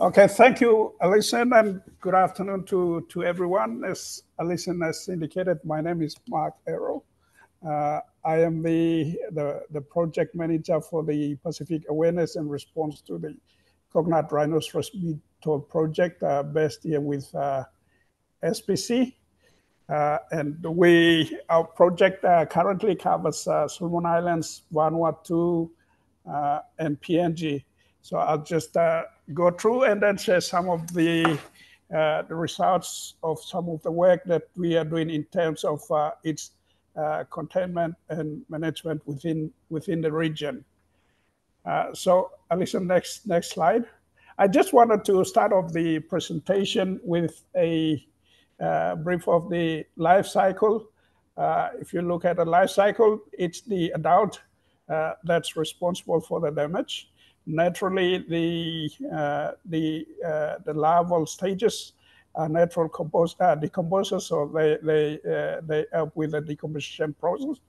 Okay, thank you, Alison, and good afternoon to, to everyone. As Alison has indicated, my name is Mark Ero. Uh, I am the, the, the project manager for the Pacific Awareness and Response to the Coconut Rhinoceros Beetle project uh, based here with uh, SPC. Uh, and we, our project uh, currently covers uh, Solomon Islands, Vanuatu, and PNG. So I'll just go through and then share some of the, uh, the results of some of the work that we are doing in terms of uh, its uh, containment and management within within the region. Uh, so, Alison, next next slide. I just wanted to start off the presentation with a uh, brief of the life cycle. Uh, if you look at the life cycle, it's the adult that's responsible for the damage naturally the uh, the uh, the larval stages are natural compos- uh, decomposers, so they they uh, they help with the decomposition process.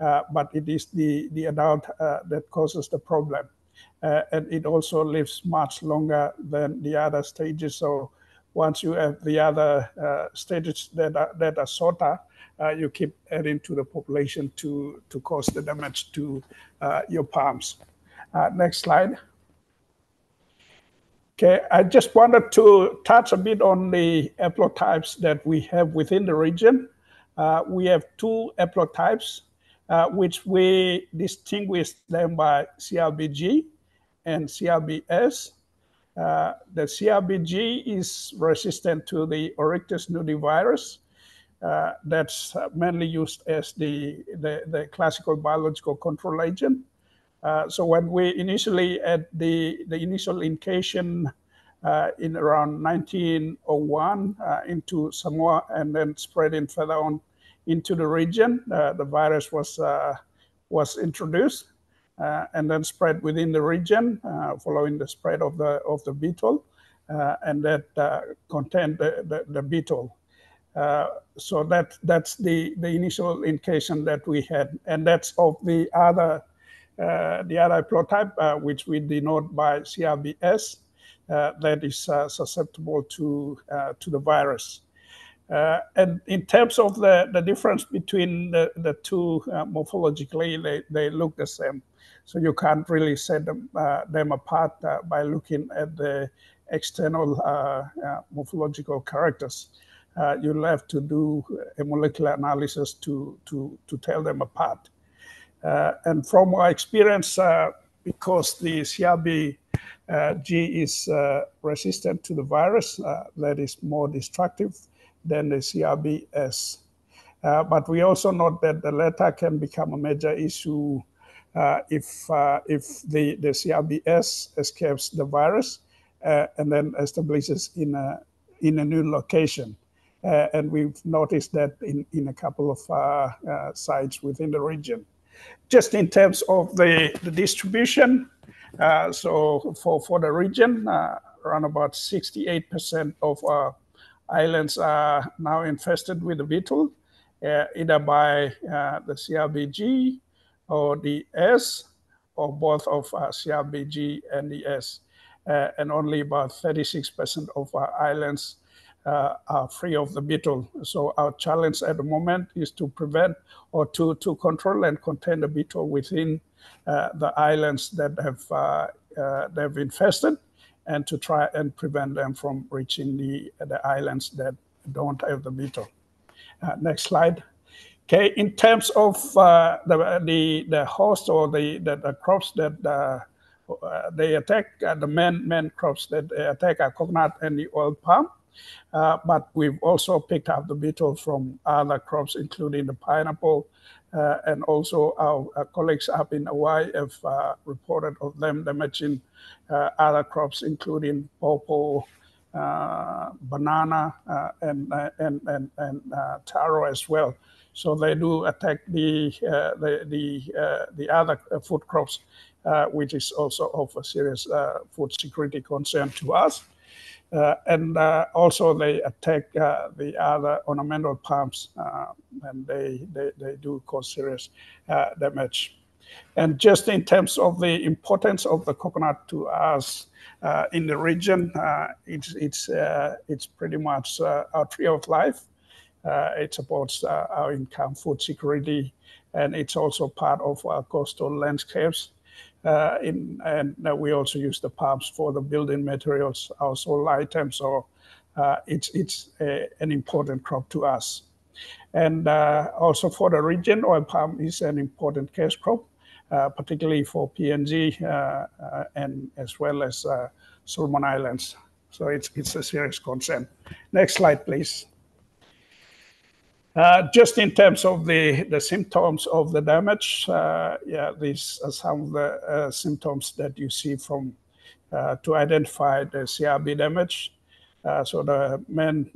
Uh, but it is the the adult uh, that causes the problem, and it also lives much longer than the other stages. So once you have the other stages that are that are shorter, you keep adding to the population to to cause the damage to your palms. Uh, next slide. Okay, I just wanted to touch a bit on the haplotypes that we have within the region. Uh, we have two haplotypes, uh, which we distinguish them by CRBG and CRBS. Uh, the CRBG is resistant to the Oryctes nudivirus. Uh, that's mainly used as the, the, the classical biological control agent. Uh, so when we initially at the, the initial indication uh, in around 1901 uh, into Samoa and then spreading further on into the region, uh, the virus was, uh, was introduced and then spread within the region following the spread of the, of the beetle. and that contained the, the, the beetle. Uh, so that that's the the initial indication that we had, and that's of the other Uh, the other haplotype, uh, which we denote by CRBS, uh, that is uh, susceptible to uh, to the virus. and in terms of the, the difference between the, the two morphologically, they, they look the same. So you can't really set them, them apart by looking at the external morphological characters. Uh, you'll have to do a molecular analysis to, to, to tell them apart. Uh, and from my experience, uh, because the CRB uh, G is resistant to the virus, that is more destructive than the CRB CRBS. but we also note that the latter can become a major issue uh, if uh, if the, the CRBS escapes the virus uh, and then establishes in a in a new location. and we've noticed that in, in a couple of sites within the region just in terms of the, the distribution, uh, so for, for the region, uh, around about 68% of our islands are now infested with the beetle, uh, either by uh, the CRBG or the S, or both of uh, CRBG and the S. Uh, and only about 36% of our islands uh, are free of the beetle. So our challenge at the moment is to prevent or to, to control and contain the beetle within uh, the islands that have uh, uh they've infested, and to try and prevent them from reaching the the islands that don't have the beetle. Uh, next slide. Okay, in terms of uh, the, the the host or the the, the crops that they attack, the main main crops that they attack are coconut and the oil palm. Uh, but we've also picked up the beetle from other crops, including the pineapple. Uh, and also our, our, colleagues up in Hawaii have uh, reported of them damaging uh, other crops, including pawpaw, uh, banana, uh, and, and, and, and taro as well. So they do attack the, the, the, the other food crops, which is also of a serious food security concern to us. Uh, and uh, also they attack uh, the other ornamental palms and they, they, they do cause serious damage. And just in terms of the importance of the coconut to us uh, in the region, uh, it's it's uh, it's pretty much our tree of life. It supports our income, food security, and it's also part of our coastal landscapes. In, and we also use the palms for the building materials, household items. So it's it's a, an important crop to us. And also for the region, oil palm is an important cash crop. Uh, particularly for PNG uh, uh, and as well as Solomon Islands. So it's, it's a serious concern. Next slide, please. Uh, just in terms of the, the symptoms of the damage, uh, yeah, these are some of the uh, symptoms that you see from to identify the CRB damage. so the main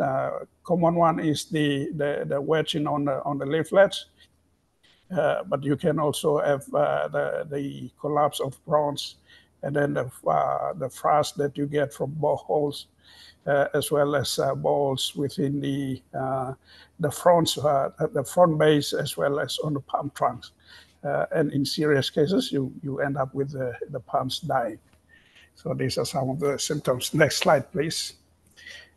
common one is the, the, the wedging on the, on the leaflets. Uh, but you can also have uh, the, the collapse of fronds and then the, uh, the frass that you get from boreholes, uh, as well as uh, balls within the the frond the frond base as well as on the palm trunks. and in serious cases, you you end up with the, the palms dying. So these are some of the symptoms. Next slide, please.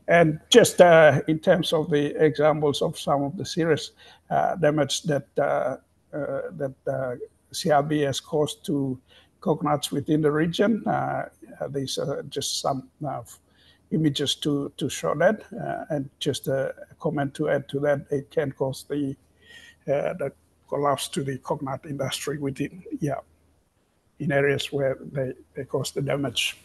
And just uh, in terms of the examples of some of the serious uh, damage that uh, uh, that uh, CRB has caused to coconuts within the region. Uh, these are just some images to, to show that. and just a comment to add to that, it can cause the, the collapse to the coconut industry within, yeah, in areas where they, they cause the damage.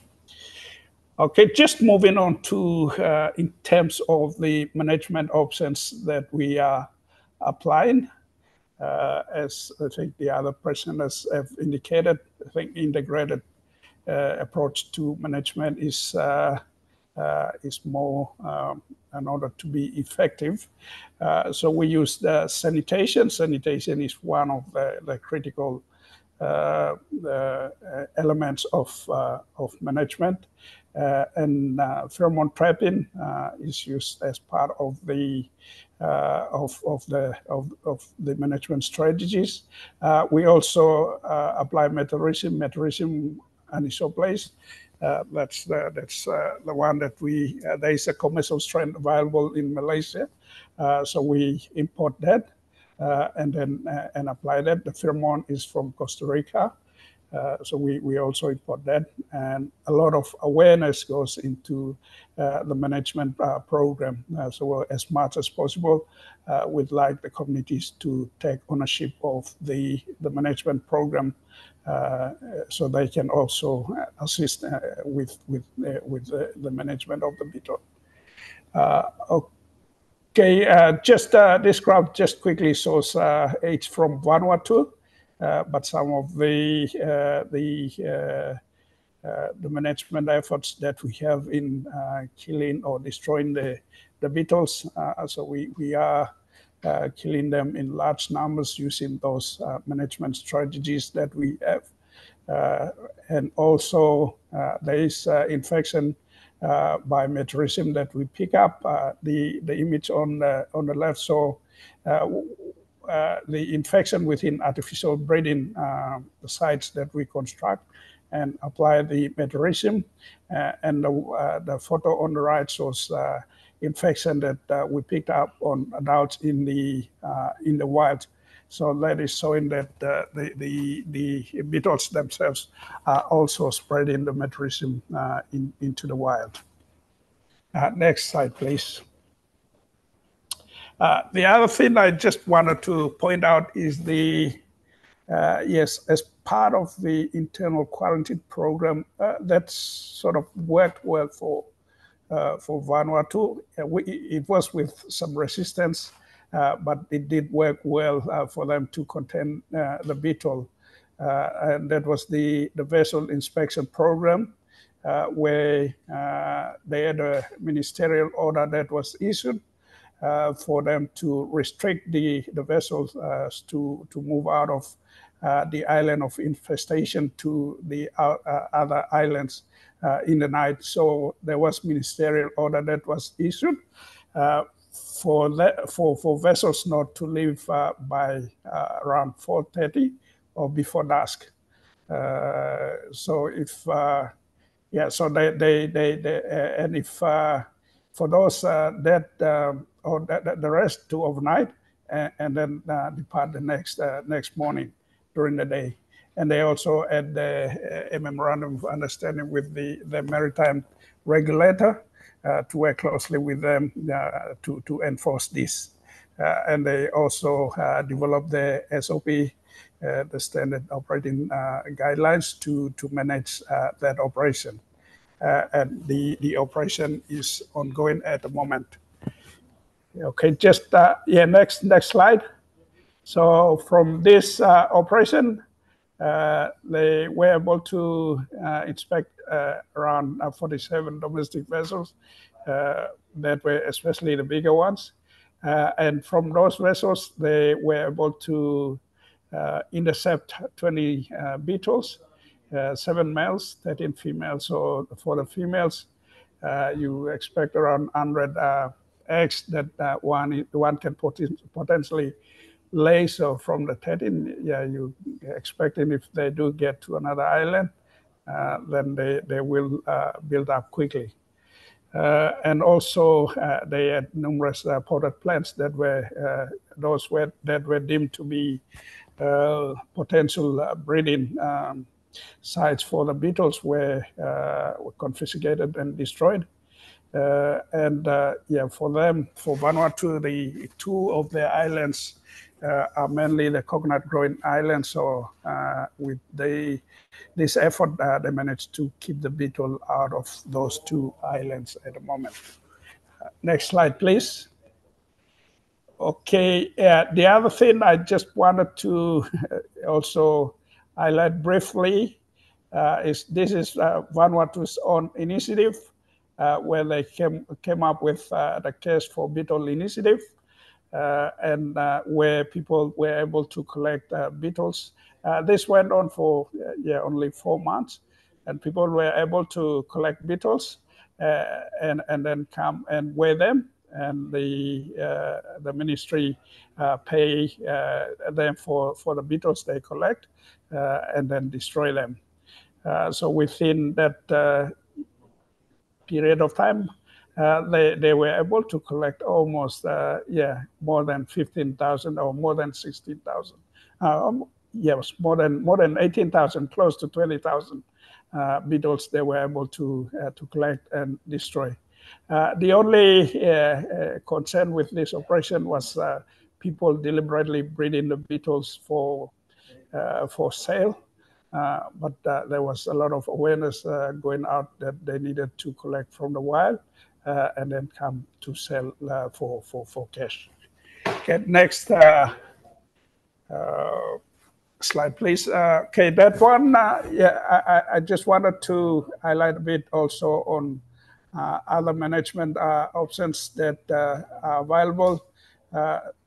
Okay, just moving on to uh, in terms of the management options that we are applying. Uh, as I think the other presenters have indicated, I think integrated uh, approach to management is uh, uh is more um, in order to be effective. Uh, so we use the sanitation. Sanitation is one of the, the critical uh, elements of of management. And pheromone trapping is used as part of the of, of the of, of the management strategies. we also apply metarhizium, metarhizium anisopliae. Uh, that's the, that's uh, the one that we uh, there is a commercial strain available in Malaysia, so we import that and then and apply that. The pheromone is from Costa Rica, uh, so we, we also import that. And a lot of awareness goes into uh, the management uh, program uh, so as much as possible. Uh, we'd like the communities to take ownership of the, the management program uh, so they can also assist with with with the, the, management of the beetle okay just graph just quickly shows it's from Vanuatu uh, but some of the uh, the uh, the management efforts that we have in killing or destroying the the beetles. so we we are uh, killing them in large numbers using those uh, management strategies that we have. Uh, and also, there is infection by metarhizium that we pick up. the the image on the, on the left. So uh, the infection within artificial breeding uh, sites that we construct and apply the metarhizium. Uh, and the, uh, the, photo on the right shows uh, infection that we picked up on adults in the in the wild. So that is showing that the, the, the beetles themselves are also spreading the metarhizium in, into the wild. next slide, please. Uh, the other thing I just wanted to point out is the, uh, yes, as part of the internal quarantine program, uh, that's sort of worked well for, uh, for Vanuatu. Uh, we, it was with some resistance, but it did work well for them to contain the beetle. and that was the, the vessel inspection program. Uh, where uh, they had a ministerial order that was issued uh, for them to restrict the, the vessels uh, to, to move out of uh, the island of infestation to the uh, uh, other islands uh, in the night. So there was ministerial order that was issued for, for, for vessels not to leave by around 4.30 or before dusk. so if yeah, so they they they, they and if for those that um, or the rest to overnight and, and then depart the next next morning during the day and they also had a, memorandum of understanding with the, the maritime regulator uh, to work closely with them uh, to, to enforce this. Uh, and they also uh, developed the SOP, uh, the standard operating uh, guidelines to, to manage that operation. Uh, and the, the operation is ongoing at the moment. Okay, just, uh, yeah, next, next slide. So from this uh, operation, uh, they were able to uh, inspect uh, around 47 domestic vessels that were especially the bigger ones. and from those vessels, they were able to intercept 20 beetles, seven males, 13 females. So for the females, you expect around 100 eggs that one, one can potentially lay. So from the 13, yeah, you expecting if they do get to another island, uh, then they, they will uh, build up quickly. Uh, and also, uh, they had numerous uh, potted plants that were uh, those were that were deemed to be potential breeding um, sites for the beetles were, were confiscated and destroyed. and yeah, for them, for Vanuatu, the two of the islands uh, are mainly the coconut growing islands. So uh, with the, this effort, uh, they managed to keep the beetle out of those two islands at the moment. next slide, please. Okay, yeah, the other thing I just wanted to also highlight briefly uh, is this is uh, Vanuatu's own initiative uh, where they came, came up with the case for beetle initiative. Uh, and uh, where people were able to collect uh, beetles. this went on for yeah only four months, and people were able to collect beetles and and then come and weigh them and the uh, the ministry uh, pay uh, them for for the beetles they collect and then destroy them. so within that period of time, uh, they, they were able to collect almost, uh, yeah, more than 15,000 or more than 16,000. Uh, um, yes, more than more than 18,000, close to 20,000 uh, beetles they were able to uh, to collect and destroy. Uh, the only uh, uh, concern with this operation was uh, people deliberately breeding the beetles for for sale. but there was a lot of awareness going out that they needed to collect from the wild uh, and then come to sell uh, for, for, for cash. Okay, next uh, slide, please. okay, that one, yeah, I, I just wanted to highlight a bit also on other management options that are available.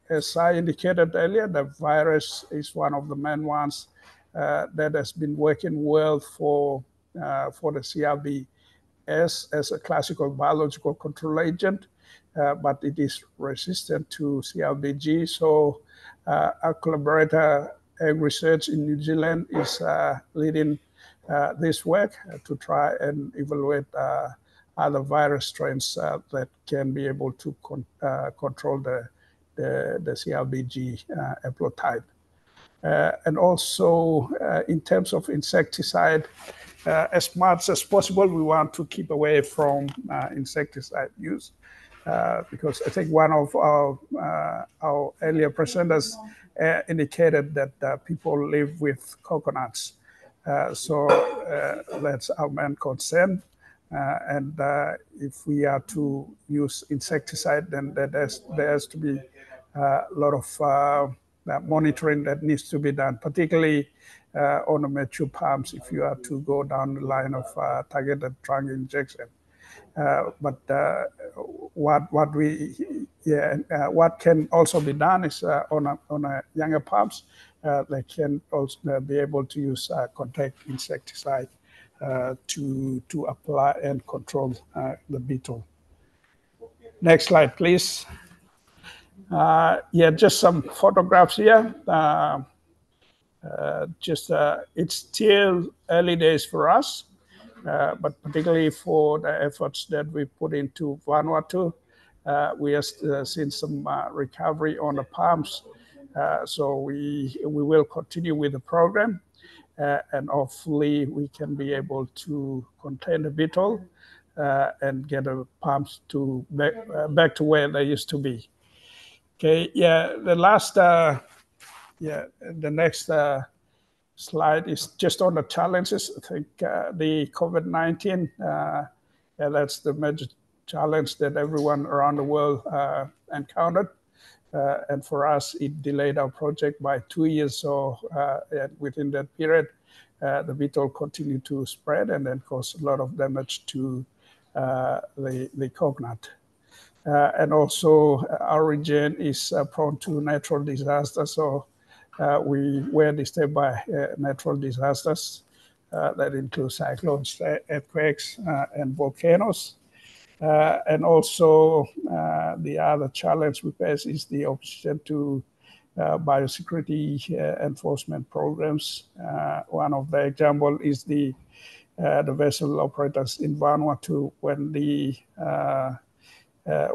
as I indicated earlier, the virus is one of the main ones uh, that has been working well for uh, for the CRB as, as a classical biological control agent, uh, but it is resistant to CRBG. So uh, our collaborator AgResearch in New Zealand is uh, leading uh, this work to try and evaluate uh, other virus strains uh, that can be able to con control the, the, the CRBG haplotype. and also in terms of insecticide, uh, as much as possible, we want to keep away from uh, insecticide use. Uh, because I think one of our, uh, our earlier presenters uh, indicated that uh, people live with coconuts. so that's our main concern. And if we are to use insecticide, then there has, there has to be a lot of monitoring that needs to be done, particularly uh, on the mature palms if you are to go down the line of uh, targeted trunk injection. Uh, but uh, what what we yeah uh, what can also be done is uh, on a, on a younger palms they can also be able to use contact insecticide to to apply and control the beetle. Next slide, please. yeah, just some photographs here. uh, just uh, it's still early days for us, uh, but particularly for the efforts that we put into Vanuatu, uh, we have uh, seen some recovery on the palms. so we we will continue with the program, and hopefully we can be able to contain the beetle and get the palms to back, back to where they used to be. Okay, yeah, the last yeah, the next uh, slide is just on the challenges. I think uh, the COVID-19, uh, yeah, that's the major challenge that everyone around the world uh, encountered. Uh, and for us, it delayed our project by two years. So uh, within that period, the beetle continued to spread and then caused a lot of damage to the, the coconut. Uh, and also uh, our region is uh, prone to natural disasters. So uh, we were disturbed by uh, natural disasters uh, that include cyclones, earthquakes, and volcanoes. And also, the other challenge we face is the opposition to uh, biosecurity uh, enforcement programs. Uh, one of the example is the the vessel operators in Vanuatu when the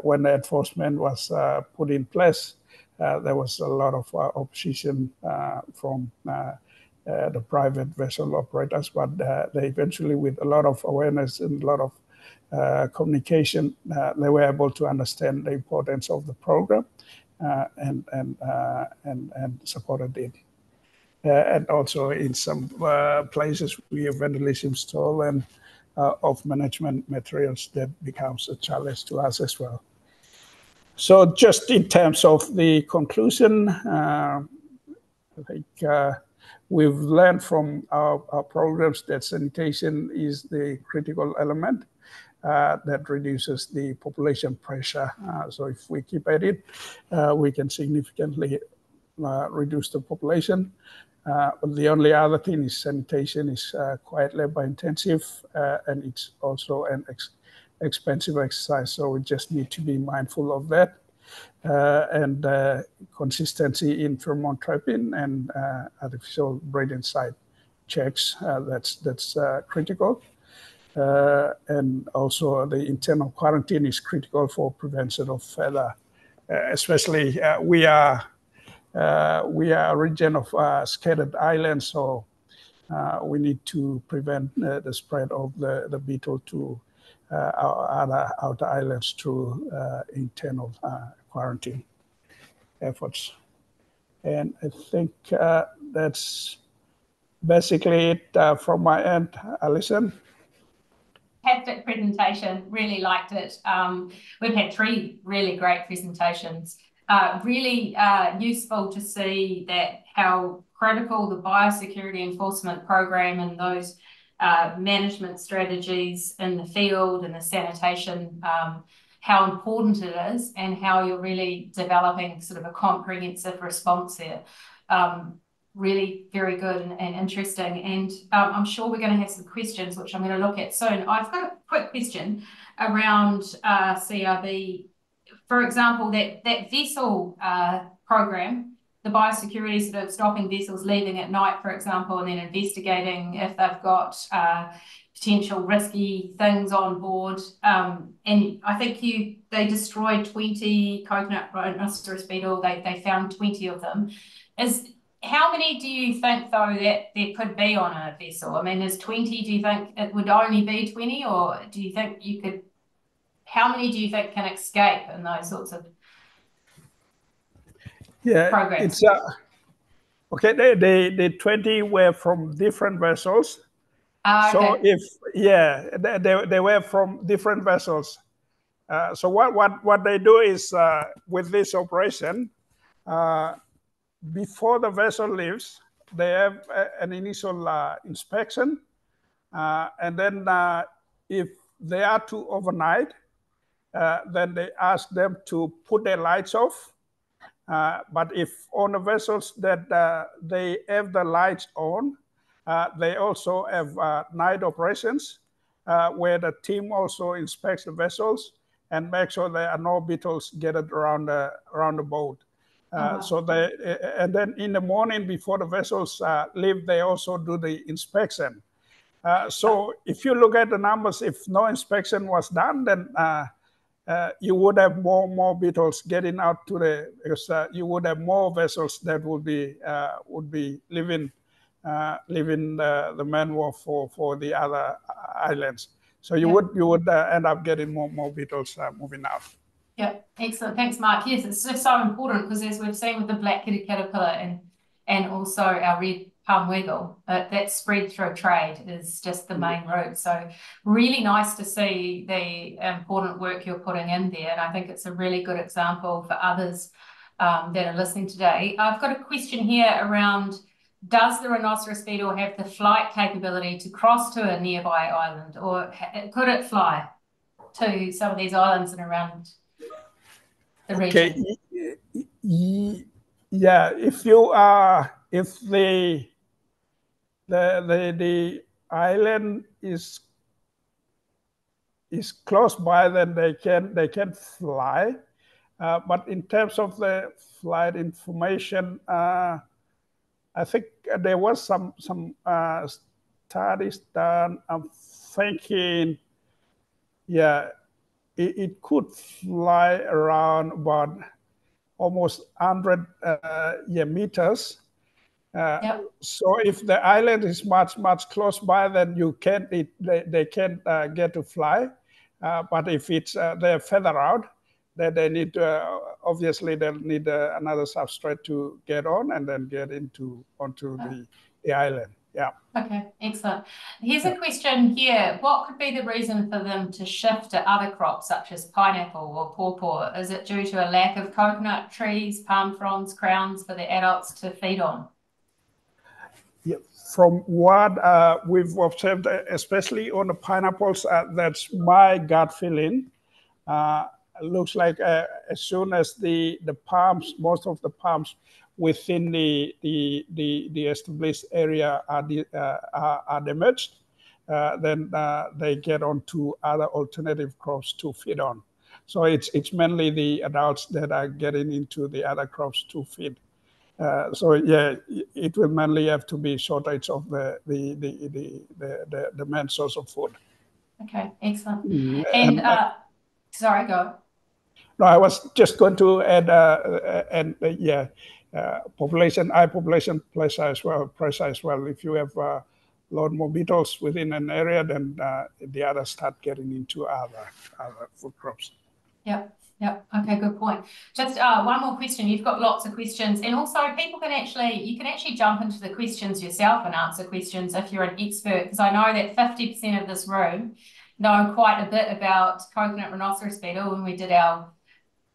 when the enforcement was put in place. Uh, there was a lot of uh, opposition uh, from the private vessel operators, but they eventually, with a lot of awareness and a lot of communication, they were able to understand the importance of the program and, and, and, and supported it. Uh, and also in some uh, places we have and uh, of management materials that becomes a challenge to us as well. So just in terms of the conclusion, uh, I think uh, we've learned from our, our, programs that sanitation is the critical element uh, that reduces the population pressure. Uh, so if we keep at it, uh, we can significantly uh, reduce the population. but the only other thing is sanitation is quite labor intensive and it's also an expensive exercise. So we just need to be mindful of that. Uh, and uh, consistency in pheromone trapping and uh, artificial breeding site checks. Uh, that's that's uh, critical. Uh, and also the internal quarantine is critical for prevention of feather. especially we are we are a region of scattered islands, so we need to prevent the spread of the, the beetle to uh, our other outer islands through uh, internal uh, quarantine efforts. And I think that's basically it from my end. Alison? Fantastic presentation. Really liked it. Um, we've had three really great presentations. Uh, really uh, useful to see that how critical the biosecurity enforcement program and those uh, management strategies in the field and the sanitation, um, how important it is and how you're really developing sort of a comprehensive response there. Um, really very good and, and interesting. And um, I'm sure we're going to have some questions, which I'm going to look at soon. I've got a quick question around uh, CRB. For example, that, that vessel uh, program the biosecurity sort of stopping vessels leaving at night, for example, and then investigating if they've got uh, potential risky things on board. Um, and I think you they destroyed 20 coconut rhinoceros beetle. They, they found 20 of them. Is how many do you think though that there could be on a vessel? I mean, is 20, do you think it would only be 20 or do you think you could, how many do you think can escape in those sorts of yeah, programs? It's, uh, okay, the, the, the 20 were from different vessels. Uh, so if, yeah, they, they, they, were from different vessels. Uh, so what, what, what they do is uh, with this operation, uh, before the vessel leaves, they have a, an initial uh, inspection. Uh, and then if they are to overnight, then they ask them to put their lights off uh, but if on the vessels that uh, they have the lights on, uh, they also have uh, night operations uh, where the team also inspects the vessels and makes sure there are no beetles gathered around the, around the boat. Uh, oh, So they and then in the morning before the vessels uh, leave, they also do the inspection. Uh, so if you look at the numbers, if no inspection was done, then uh, uh, you would have more more beetles getting out to the because you would have more vessels that would be would be leaving leaving the, the mangrove for for the other islands. So you yeah. would you would end up getting more more beetles moving out. Yeah, excellent. Thanks, Mark. Yes, it's just so important because as we've seen with the black-headed caterpillar and and also our red palm weevil, that spread through trade is just the mm. main route. So really nice to see the important work you're putting in there. And I think it's a really good example for others um, that are listening today. I've got a question here around does the rhinoceros beetle have the flight capability to cross to a nearby island or could it fly to some of these islands and around the region? Okay. Yeah, if you are, if the the the the island is is close by, then they can they can fly. Uh, but in terms of the flight information, uh, I think there was some some uh, studies done. I'm thinking, yeah, it, it could fly around about almost 100 uh, yeah, meters. Uh, yep. So if the island is much, much close by, then you can't, it, they, they can't uh, get to fly. Uh, but if it's uh, they're further out, then they need to, uh, obviously they'll need another substrate to get on and then get into onto the, the island. Yeah. Okay, excellent. Here's a question here. What could be the reason for them to shift to other crops such as pineapple or pawpaw? Is it due to a lack of coconut trees, palm fronds, crowns for the adults to feed on? Yeah, from what uh, we've observed, especially on the pineapples, uh, that's my gut feeling. Uh, looks like uh, as soon as the, the palms, most of the palms within the, the, the, the established area are, the, uh, are, are, damaged, uh, then uh, they get onto other alternative crops to feed on. So it's, it's mainly the adults that are getting into the other crops to feed. Uh, so yeah, it will mainly have to be shortage of the the the the the, the, the main source of food. Okay, excellent. Mm, and, and uh, sorry, go. No, I was just going to add, uh, and yeah, population, eye population plays as well, plays as well. If you have a uh, lot more beetles within an area, then uh, the others start getting into other other food crops. Yeah. Yeah. Okay, good point. Just uh, one more question. You've got lots of questions, and also people can actually you can actually jump into the questions yourself and answer questions if you're an expert. Because I know that fifty percent of this room know quite a bit about coconut rhinoceros beetle when we did our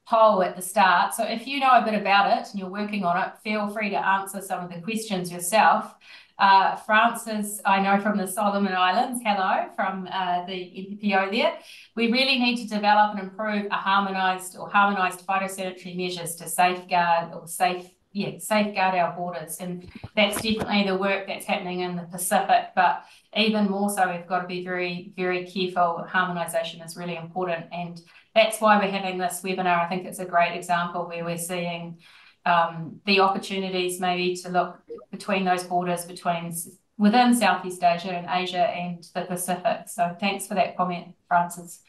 poll at the start. So if you know a bit about it and you're working on it, feel free to answer some of the questions yourself. Uh, Francis, I know from the Solomon Islands, hello, from uh, the NPPO there. We really need to develop and improve a harmonised or harmonised phytosanitary measures to safeguard or safe yeah, safeguard our borders. And that's definitely the work that's happening in the Pacific. But even more so, we've got to be very, very careful. Harmonisation is really important. And that's why we're having this webinar. I think it's a great example where we're seeing um, the opportunities maybe to look between those borders between within Southeast Asia and Asia and the Pacific. So thanks for that comment, Francis.